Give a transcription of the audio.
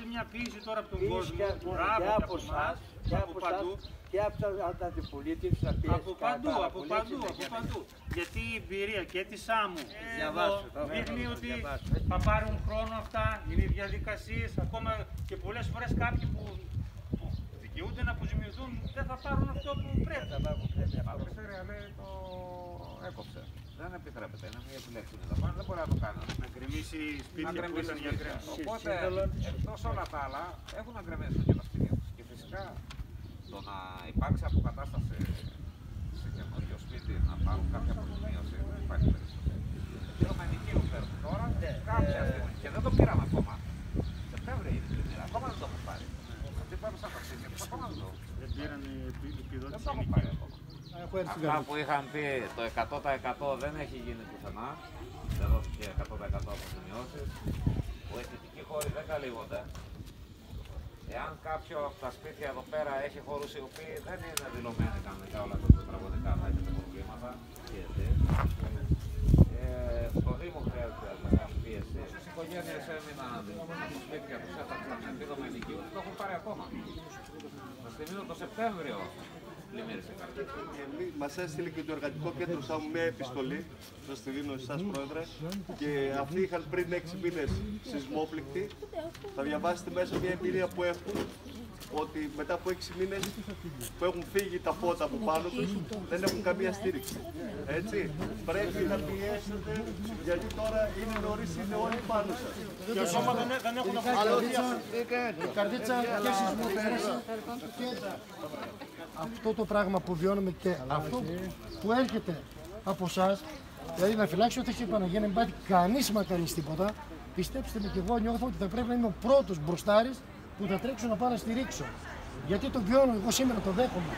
θέλει μια πίεση τώρα από τον Πίεση κόσμο. και, Μπράβο, και και από από εμάς, εσάς, και από από παντού. εσάς, και από τα αντιπολίτευση να πιέσει Από παντού, πάρα από πολύ παντού, και από για παντού. Γιατί η εμπειρία και τη ΣΑΜΟΥ Διαβάσου, εδώ το δείχνει βέβαια, ότι διαβάσου. θα πάρουν χρόνο αυτά, είναι οι διαδικασίες, ακόμα και πολλές φορές κάποιοι που που δικαιούνται να αποζημιωθούν δεν θα πάρουν αυτό που πρέπει. Το Περιφέρεια λέει το έκοψε. Δεν επιτρέπεται, είναι μια επιλέξιμη δαπάνη, δεν μπορεί να το κάνει. Να γκρεμίσει Να σπίτια που γκρεμίσει ήταν για σπίτια. γκρέμιση. Οπότε, σύνολο- εκτός όλα τα άλλα, έχουν να γκρεμίσουν και τα σπίτια τους. Και φυσικά το να υπάρξει αποκατάσταση σε καινούριο σπίτι, να πάρουν κάποια αποζημίωση, δεν υπάρχει περίπτωση. Και το μενικείο παίρνουν τώρα, κάποια στιγμή. Και δεν το πήραμε ακόμα. Σεπτέμβριο είναι η πλημμύρα, ακόμα δεν το έχουν πάρει. Αυτοί πέρασαν τα σπίτια τους, ακόμα δεν το Δεν πήραν η επι- δεν επιδότηση το έχουν ενοικίου. πάρει ακόμα. Έχω έρθει στην Αυτά καρδιά. που είχαν πει το 100% δεν έχει γίνει πουθενά. Δεν δόθηκε 100% αποζημιώσεις. που αισθητικοί χώροι δεν καλύβονται. Εάν κάποιο από τα σπίτια εδώ πέρα έχει χώρους οι οποίοι δεν είναι δηλωμένοι κανονικά όλα τα τετραγωνικά, θα έχετε προβλήματα. Ε, στο Δήμο χρειάζεται μεγάλη πίεση. Όσες οικογένειες έμειναν δηλωμένα από σπίτια τους, έταξαν με επίδομα ενοικίου, δεν το έχουν πάρει ακόμα. Μας θυμίζω το Σεπτέμβριο πλημμύρισε κάτι. Μας έστειλε και το εργατικό κέντρο σαν μια επιστολή. Σας τη δίνω εσάς, Πρόεδρε. Και αυτοί είχαν πριν 6 μήνες σεισμόπληκτη. Θα διαβάσετε μέσα μια εμπειρία που έχουν ότι μετά από 6 μήνες που έχουν φύγει τα φώτα από πάνω τους δεν έχουν καμία στήριξη. Έτσι. Πρέπει να πιέσετε γιατί τώρα είναι νωρίς, είναι όλοι πάνω σας. Και ακόμα δεν, δεν έχουν Η καρδίτσα, η καρδίτσα και σεισμό πέρασε και αυτό το πράγμα που βιώνουμε και αυτό που έρχεται από εσάς, δηλαδή να φυλάξεις ό,τι έχει η Παναγία, να μην πάει κανείς μα κανείς τίποτα, πιστέψτε με και εγώ νιώθω ότι θα πρέπει να είμαι ο πρώτος μπροστάρης που θα τρέξω να πάω να στηρίξω. Γιατί το βιώνω, εγώ σήμερα το δέχομαι.